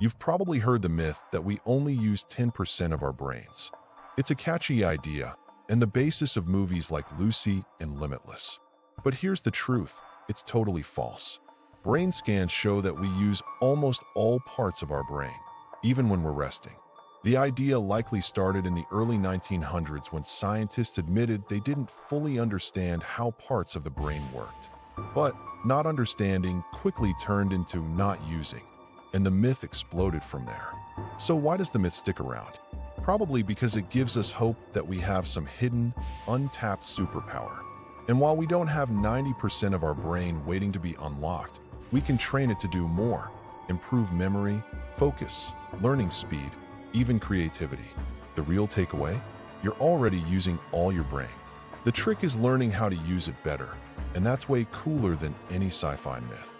You've probably heard the myth that we only use 10% of our brains. It's a catchy idea, and the basis of movies like Lucy and Limitless. But here's the truth, it's totally false. Brain scans show that we use almost all parts of our brain, even when we're resting. The idea likely started in the early 1900s when scientists admitted they didn't fully understand how parts of the brain worked. But not understanding quickly turned into not using, and the myth exploded from there. So why does the myth stick around? Probably because it gives us hope that we have some hidden, untapped superpower. And while we don't have 90% of our brain waiting to be unlocked, we can train it to do more, improve memory, focus, learning speed, even creativity. The real takeaway? You're already using all your brain. The trick is learning how to use it better, and that's way cooler than any sci-fi myth.